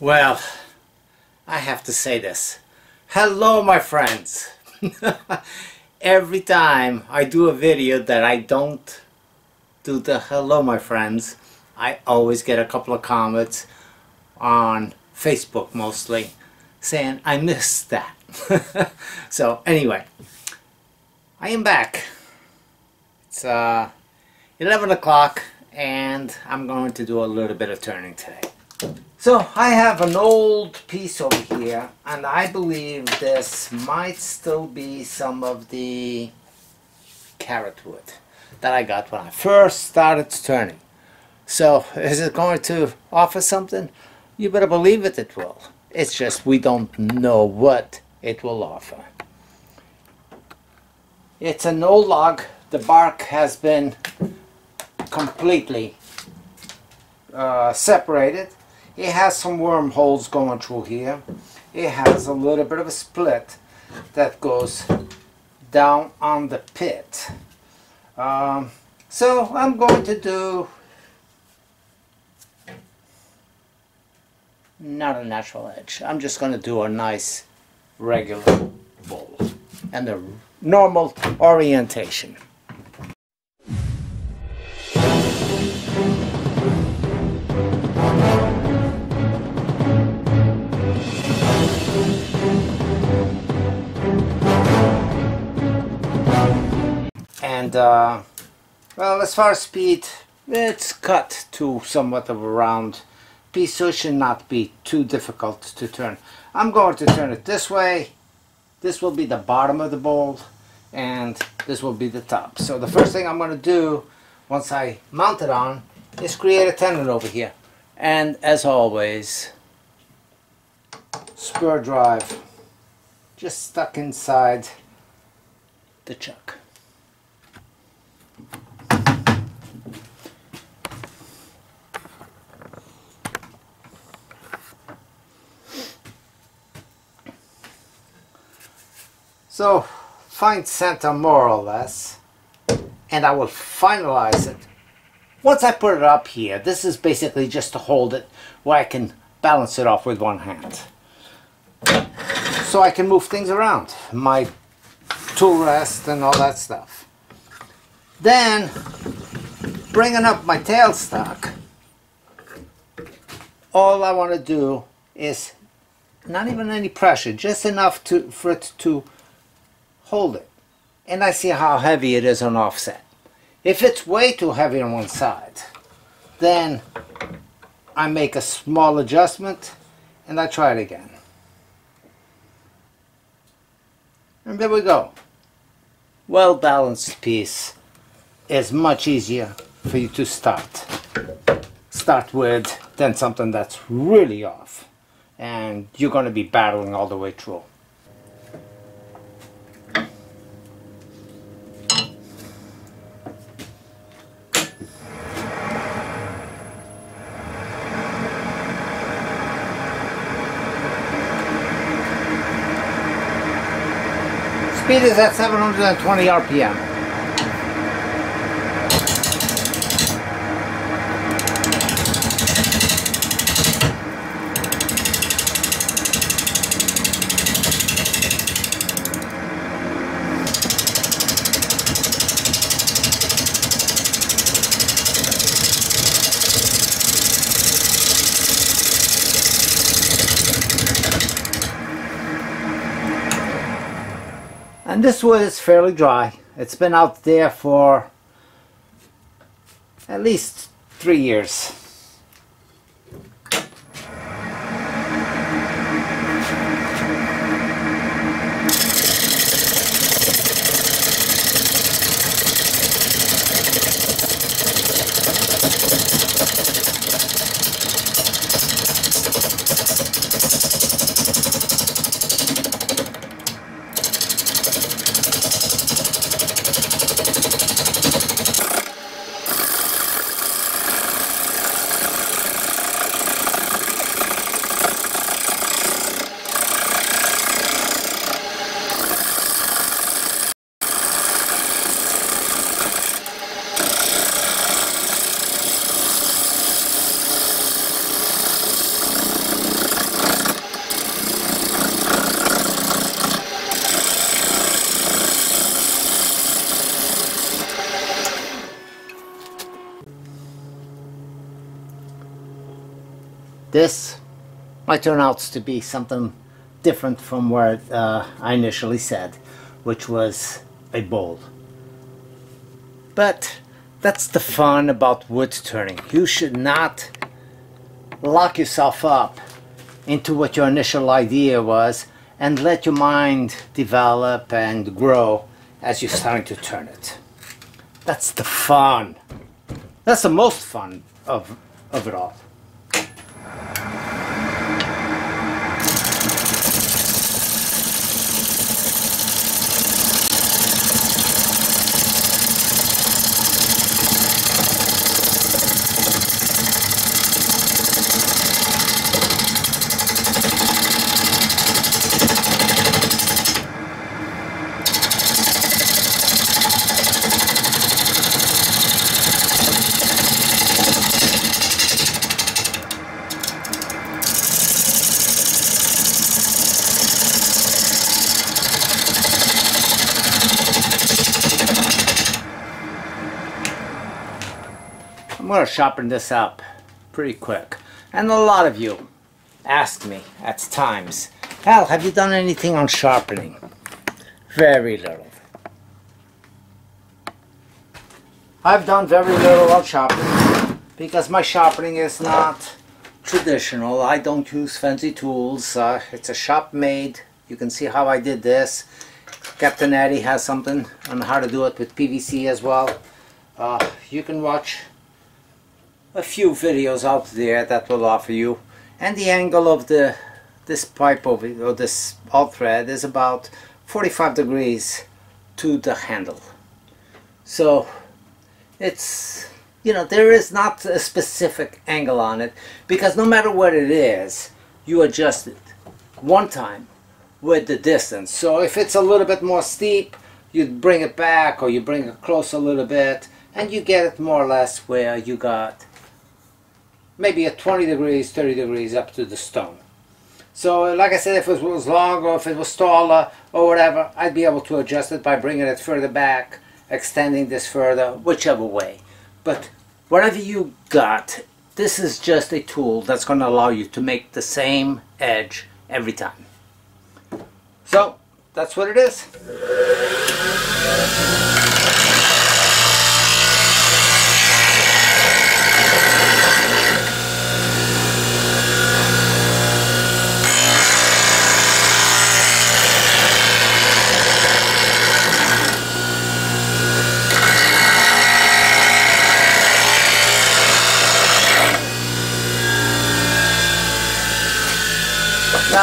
Well, I have to say this. Hello, my friends. Every time I do a video that I don't do the hello, my friends, I always get a couple of comments on Facebook mostly saying I missed that. so anyway, I am back. It's uh, 11 o'clock and I'm going to do a little bit of turning today. So I have an old piece over here and I believe this might still be some of the carrot wood that I got when I first started turning. So is it going to offer something? You better believe it it will. It's just we don't know what it will offer. It's an old log. The bark has been completely uh, separated it has some wormholes going through here. It has a little bit of a split that goes down on the pit. Um, so I'm going to do not a natural edge. I'm just going to do a nice regular bowl and the normal orientation. And uh, well as far as speed it's cut to somewhat of a round piece so it should not be too difficult to turn. I'm going to turn it this way. This will be the bottom of the bowl and this will be the top. So the first thing I'm going to do once I mount it on is create a tenon over here. And as always spur drive just stuck inside the chuck So find center more or less and I will finalize it. Once I put it up here, this is basically just to hold it where I can balance it off with one hand. So I can move things around, my tool rest and all that stuff. Then, bringing up my tailstock, all I want to do is not even any pressure, just enough to for it to hold it. And I see how heavy it is on offset. If it's way too heavy on one side, then I make a small adjustment and I try it again. And there we go. Well balanced piece is much easier for you to start. Start with than something that's really off. And you're going to be battling all the way through. Speed is at 720 RPM. This wood is fairly dry. It's been out there for at least three years. This might turn out to be something different from what uh, I initially said, which was a bowl. But that's the fun about wood turning. You should not lock yourself up into what your initial idea was and let your mind develop and grow as you're starting to turn it. That's the fun. That's the most fun of, of it all. I'm going to sharpen this up pretty quick. And a lot of you ask me at times, Al, have you done anything on sharpening? Very little. I've done very little on sharpening because my sharpening is not traditional. I don't use fancy tools. Uh, it's a shop made. You can see how I did this. Captain Eddie has something on how to do it with PVC as well. Uh, you can watch a few videos out there that will offer you. And the angle of the this pipe over or this alt thread is about 45 degrees to the handle. So it's you know there is not a specific angle on it because no matter what it is you adjust it one time with the distance. So if it's a little bit more steep you bring it back or you bring it close a little bit and you get it more or less where you got maybe at 20 degrees, 30 degrees up to the stone. So uh, like I said, if it was longer, if it was taller or whatever, I'd be able to adjust it by bringing it further back, extending this further, whichever way. But whatever you got, this is just a tool that's going to allow you to make the same edge every time. So that's what it is.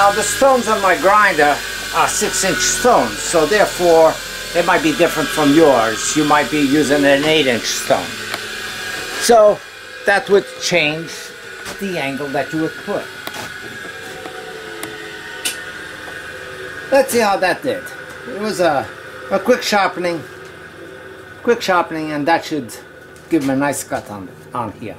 Now the stones on my grinder are 6 inch stones, so therefore it might be different from yours. You might be using an 8 inch stone. So that would change the angle that you would put. Let's see how that did. It was a, a quick sharpening, quick sharpening and that should give him a nice cut on, on here.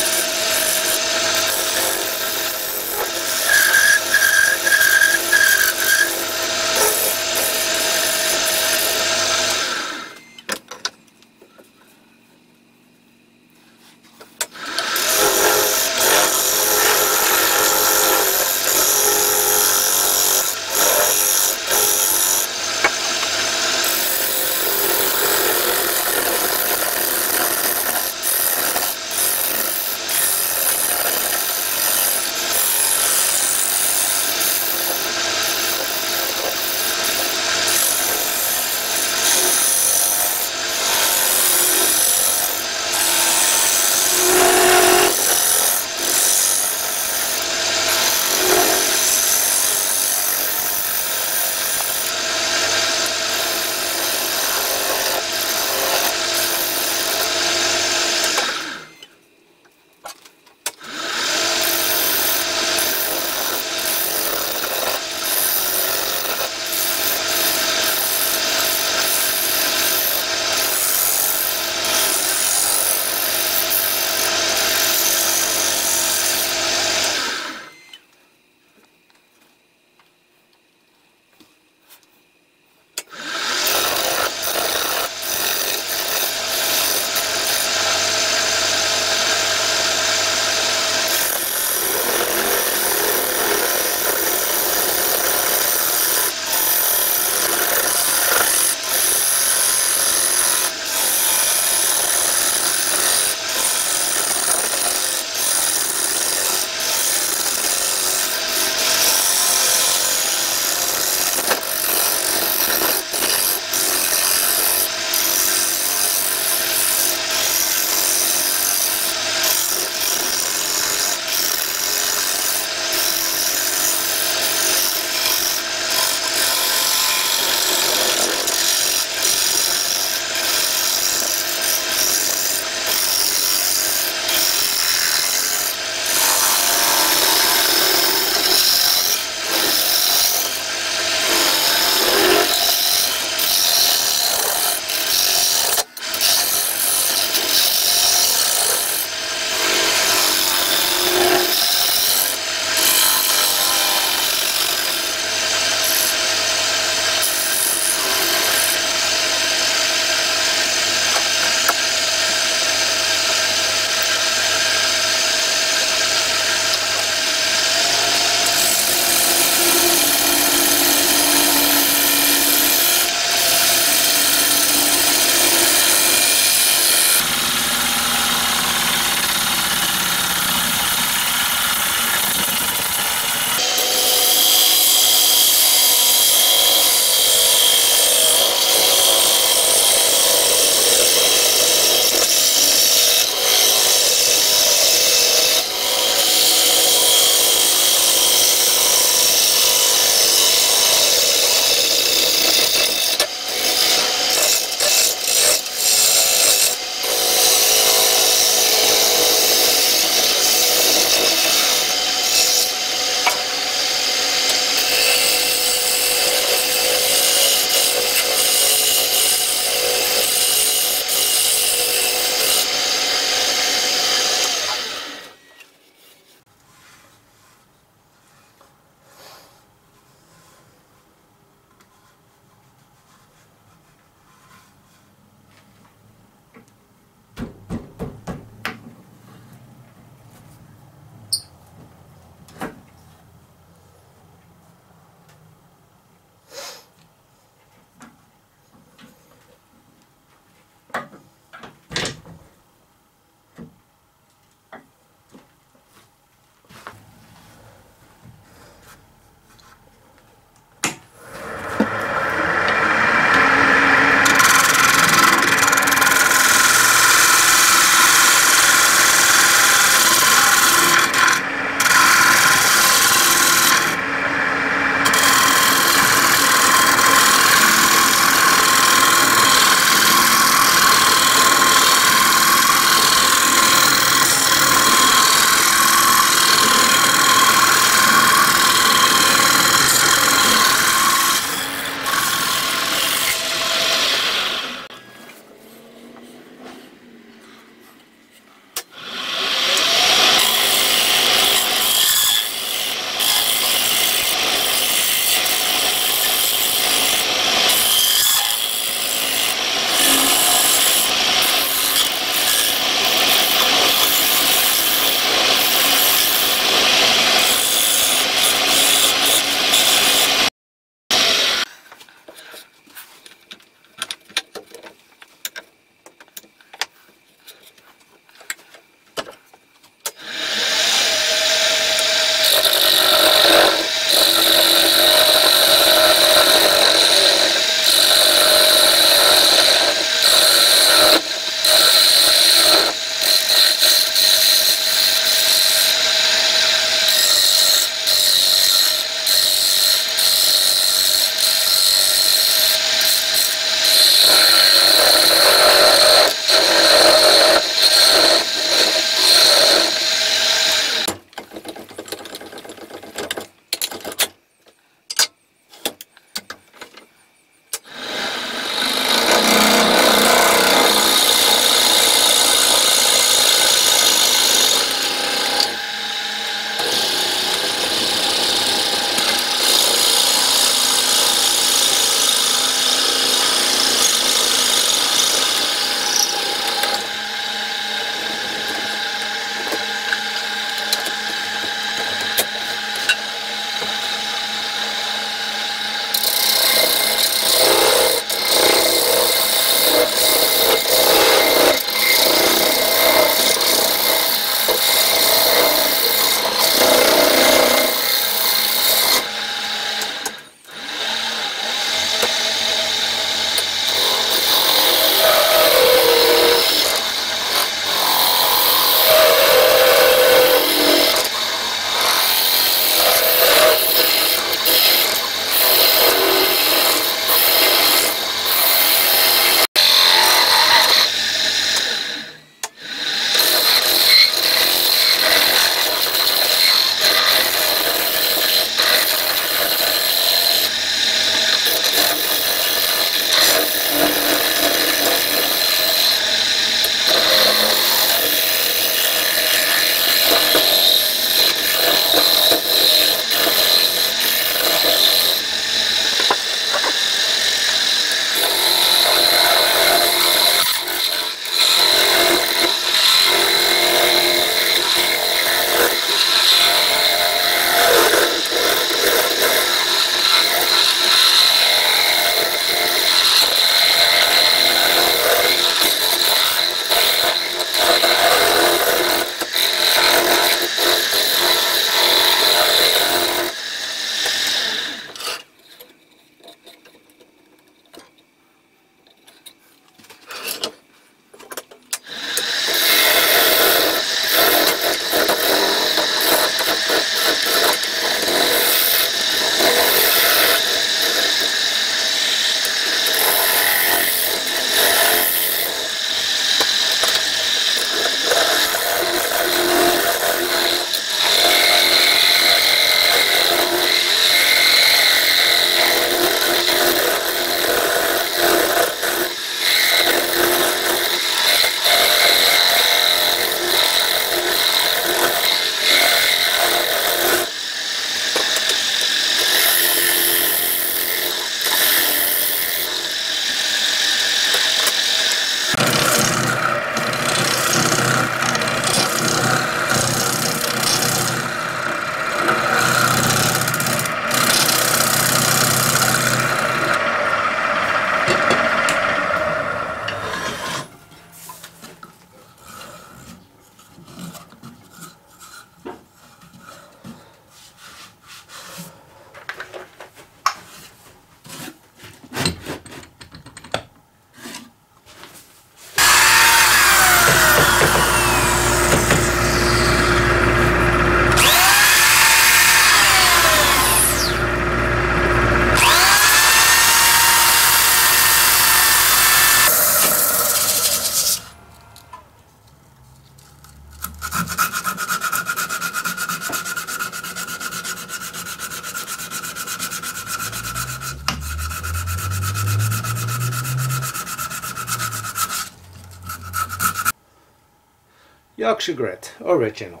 Yorkshire original.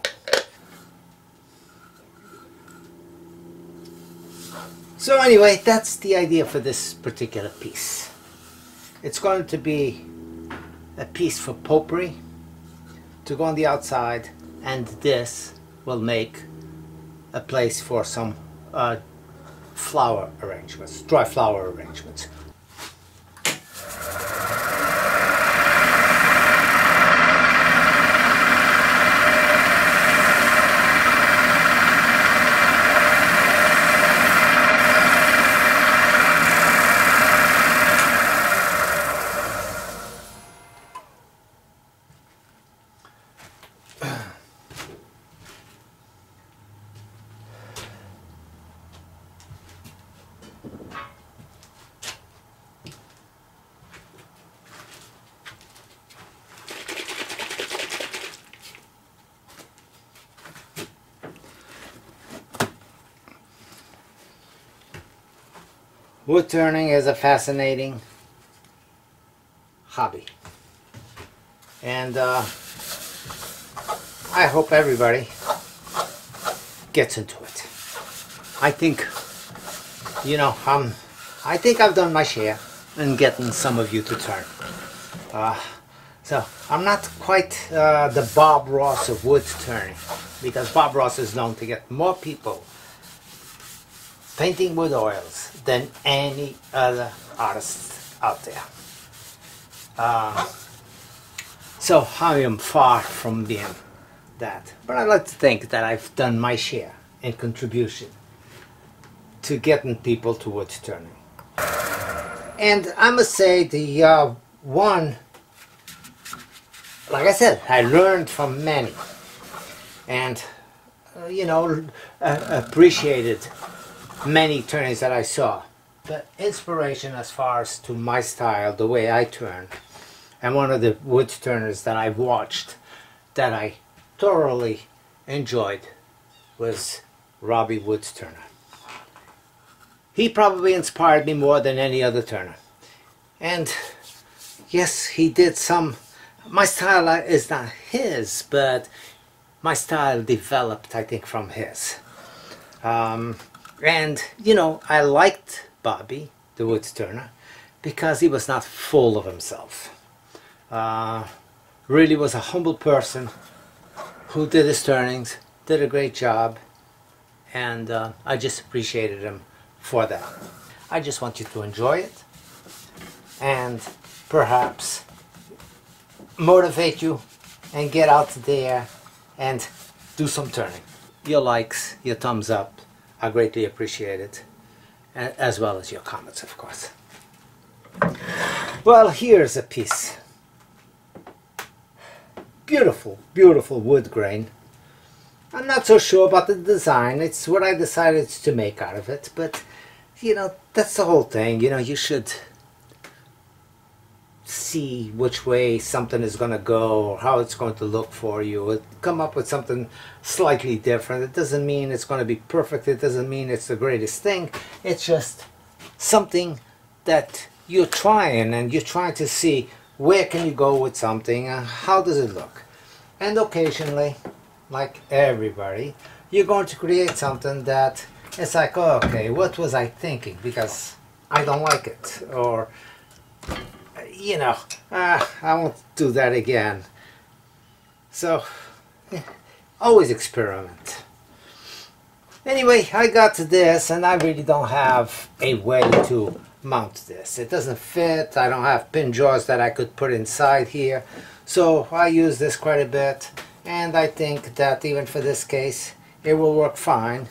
So anyway, that's the idea for this particular piece. It's going to be a piece for potpourri to go on the outside and this will make a place for some uh, flower arrangements, dry flower arrangements. Turning is a fascinating hobby. And uh, I hope everybody gets into it. I think, you know, um, I think I've done my share in getting some of you to turn. Uh, so I'm not quite uh, the Bob Ross of wood turning because Bob Ross is known to get more people painting with oils than any other artist out there. Uh, so I am far from being that. But I like to think that I've done my share in contribution to getting people towards turning. And I must say the uh, one, like I said, I learned from many and, uh, you know, uh, appreciated many turnings that I saw. The inspiration as far as to my style, the way I turn, and one of the wood turners that I've watched that I thoroughly enjoyed was Robbie Woods Turner. He probably inspired me more than any other turner. And yes, he did some, my style is not his, but my style developed, I think, from his. Um, and, you know, I liked Bobby, the Woods Turner, because he was not full of himself. Uh, really was a humble person who did his turnings, did a great job, and uh, I just appreciated him for that. I just want you to enjoy it and perhaps motivate you and get out there and do some turning. Your likes, your thumbs up, I greatly appreciate it, as well as your comments, of course. Well, here's a piece. Beautiful, beautiful wood grain. I'm not so sure about the design. It's what I decided to make out of it, but, you know, that's the whole thing. You know, you should see which way something is going to go or how it's going to look for you. Come up with something slightly different. It doesn't mean it's going to be perfect. It doesn't mean it's the greatest thing. It's just something that you're trying and you're trying to see where can you go with something and how does it look. And occasionally, like everybody, you're going to create something that it's like, okay, what was I thinking? Because I don't like it. Or you know, uh, I won't do that again. So, yeah, always experiment. Anyway, I got to this and I really don't have a way to mount this. It doesn't fit, I don't have pin jaws that I could put inside here. So I use this quite a bit and I think that even for this case it will work fine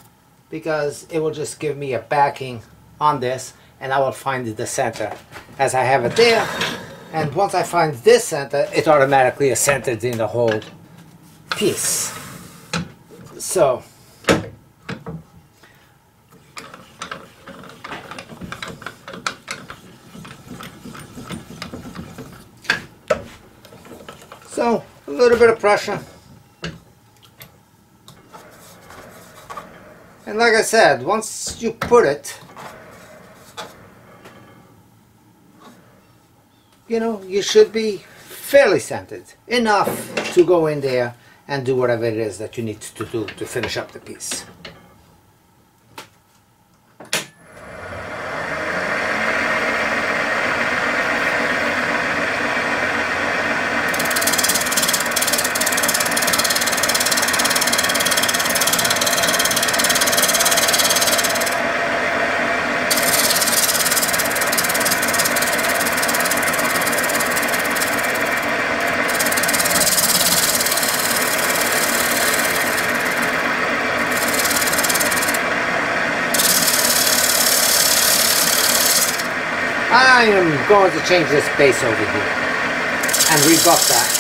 because it will just give me a backing on this and I will find the center. As I have it there and once I find this center it automatically is centered in the whole piece. So so a little bit of pressure. And like I said once you put it you know, you should be fairly centered. Enough to go in there and do whatever it is that you need to do to finish up the piece. I am going to change this base over here and rebuff that.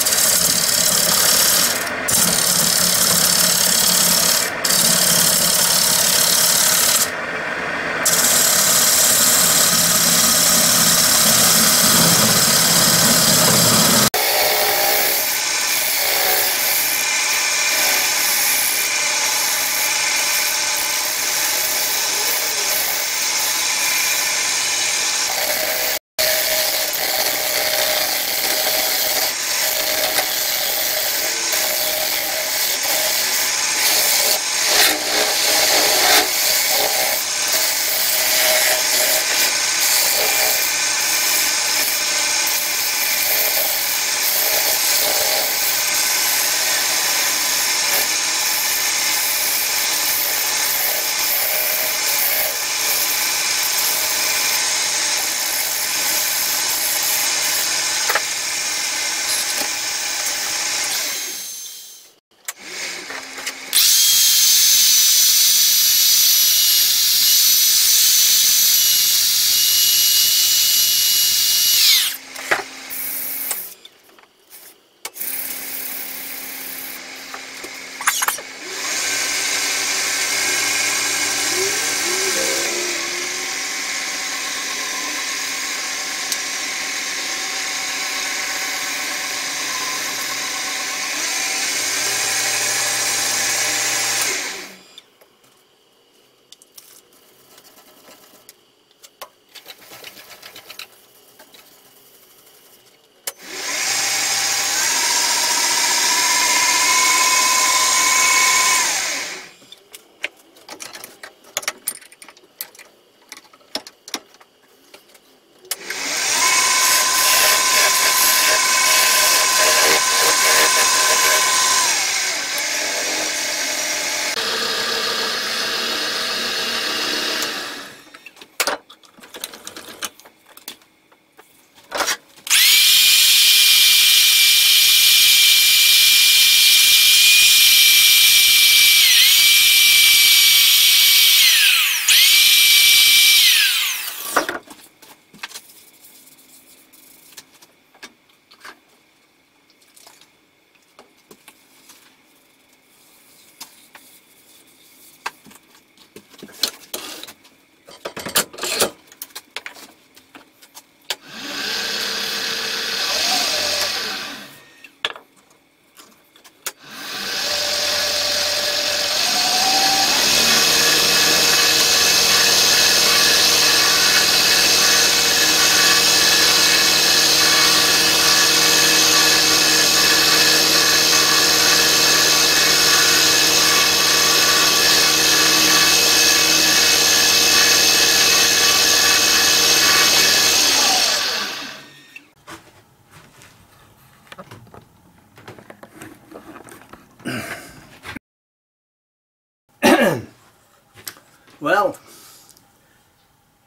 Well,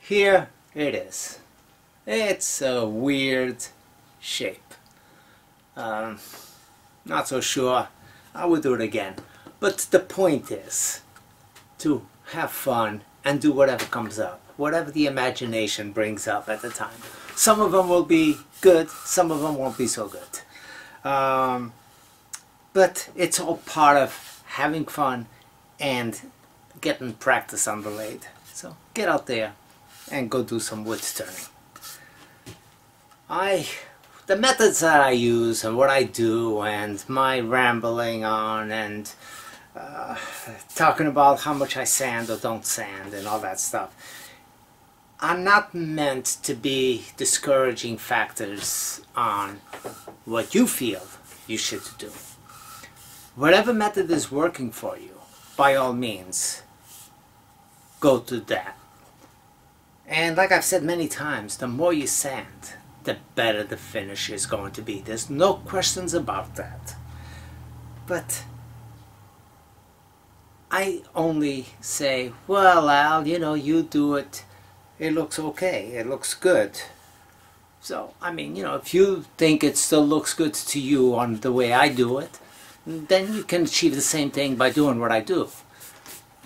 here it is. It's a weird shape. Um, not so sure. I would do it again. But the point is to have fun and do whatever comes up. Whatever the imagination brings up at the time. Some of them will be good, some of them won't be so good. Um, but it's all part of having fun and getting practice on the lathe. So get out there and go do some wood turning. I, the methods that I use and what I do and my rambling on and uh, talking about how much I sand or don't sand and all that stuff are not meant to be discouraging factors on what you feel you should do. whatever method is working for you, by all means, go to that. And like I've said many times, the more you sand, the better the finish is going to be. There's no questions about that. But I only say, well, Al, you know, you do it. It looks okay. It looks good. So, I mean, you know, if you think it still looks good to you on the way I do it, then you can achieve the same thing by doing what I do.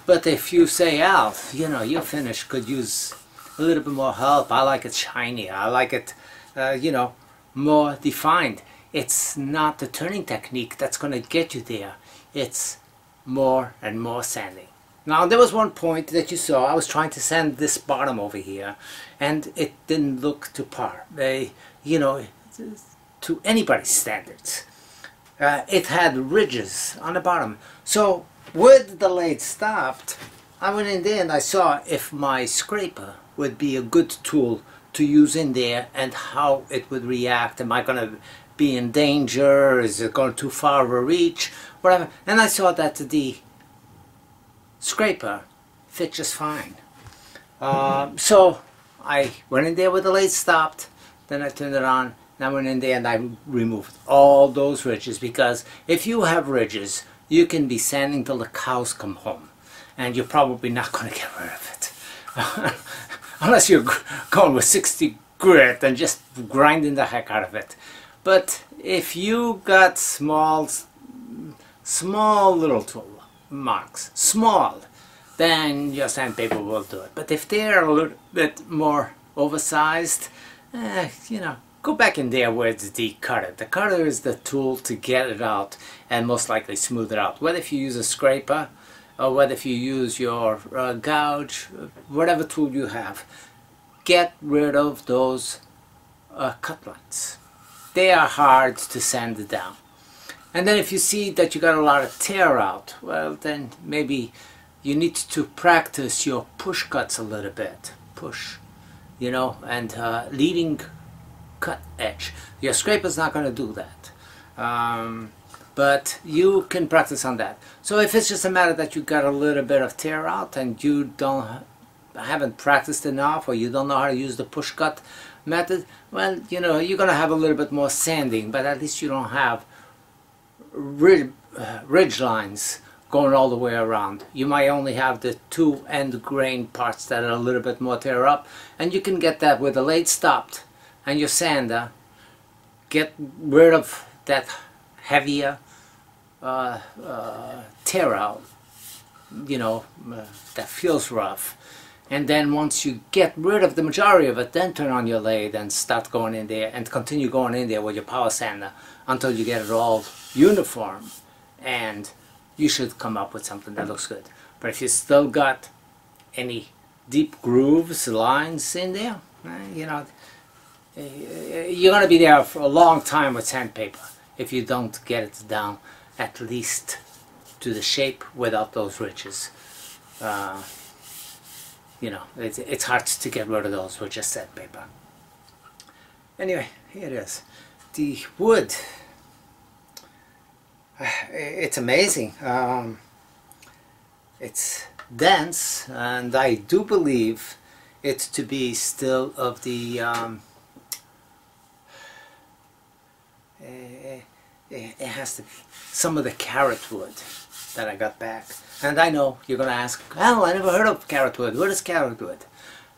But if you say, Al, you know, your finish could use a little bit more help. I like it shiny. I like it, uh, you know, more defined. It's not the turning technique that's going to get you there. It's more and more sanding. Now there was one point that you saw, I was trying to sand this bottom over here and it didn't look to par. They, you know, to anybody's standards. Uh, it had ridges on the bottom. So with the lathe stopped, I went in there and I saw if my scraper would be a good tool to use in there and how it would react. Am I going to be in danger? Is it going too far of a reach? Whatever. And I saw that the scraper fit just fine. Um, so I went in there with the lathe stopped, then I turned it on, and I went in there and I removed all those ridges because if you have ridges, you can be sanding till the cows come home and you're probably not going to get rid of it. Unless you're going with 60 grit and just grinding the heck out of it. But if you got small, small little tool, marks, small, then your sandpaper will do it. But if they're a little bit more oversized, eh, you know, go back in there where it's the cutter. The cutter is the tool to get it out and most likely smooth it out. Whether if you use a scraper or whether if you use your uh, gouge, whatever tool you have, get rid of those uh, cut lines. They are hard to sand down. And then if you see that you got a lot of tear out, well then maybe you need to practice your push cuts a little bit. Push, you know, and uh, leading cut edge. Your scraper's not going to do that. Um, but you can practice on that. So if it's just a matter that you got a little bit of tear out and you don't haven't practiced enough or you don't know how to use the push cut method, well, you know, you're going to have a little bit more sanding, but at least you don't have ridge, uh, ridge lines going all the way around. You might only have the two end grain parts that are a little bit more tear up and you can get that with the lathe stopped and your sander get rid of that heavier uh, uh, tear out you know uh, that feels rough and then once you get rid of the majority of it then turn on your lathe and start going in there and continue going in there with your power sander until you get it all uniform and you should come up with something that looks good. But if you still got any deep grooves, lines in there, eh, you know, you're going to be there for a long time with sandpaper if you don't get it down at least to the shape without those ridges. Uh, you know, it's, it's hard to get rid of those with just sandpaper. Anyway, here it is. The wood it's amazing. Um, it's dense, and I do believe it to be still of the. Um, eh, eh, it has to be some of the carrot wood that I got back. And I know you're going to ask, well, I never heard of carrot wood. What is carrot wood?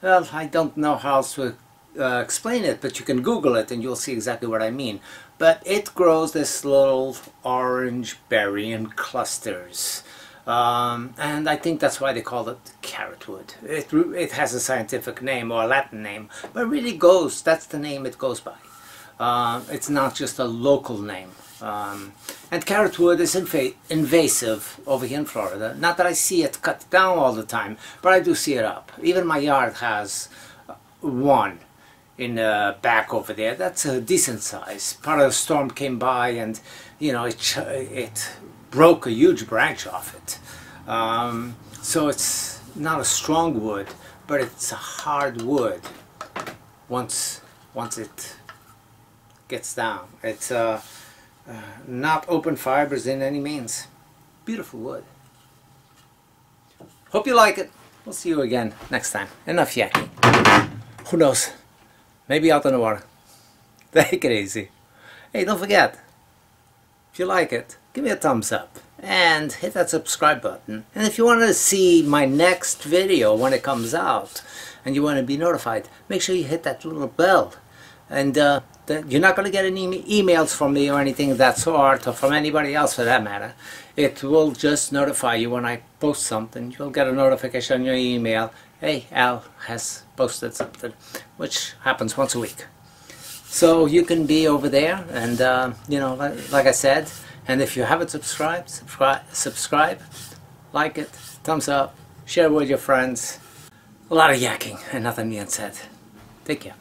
Well, I don't know how to uh, explain it, but you can Google it and you'll see exactly what I mean. But it grows this little orange berry in clusters. Um, and I think that's why they call it carrot wood. It, it has a scientific name or a Latin name, but really goes, that's the name it goes by. Uh, it's not just a local name. Um, and carrot wood is inv invasive over here in Florida. Not that I see it cut down all the time, but I do see it up. Even my yard has one in the back over there. That's a decent size. Part of the storm came by and, you know, it, it broke a huge branch off it. Um, so it's not a strong wood, but it's a hard wood once, once it gets down. It's, uh, Uh, not open fibers in any means. Beautiful wood. Hope you like it. We'll see you again next time. Enough yakking. Who knows? Maybe out in the water. Take it easy. Hey, don't forget, if you like it, give me a thumbs up and hit that subscribe button. And if you want to see my next video when it comes out and you want to be notified, make sure you hit that little bell. And uh, you're not going to get any emails from me or anything of that sort or from anybody else for that matter. It will just notify you when I post something. You'll get a notification on your email. Hey, Al has posted something, which happens once a week. So you can be over there and, uh, you know, like, like, I said, and if you haven't subscribed, subscribe, subscribe, like it, thumbs up, share with your friends. A lot of yakking and nothing being said. Take care.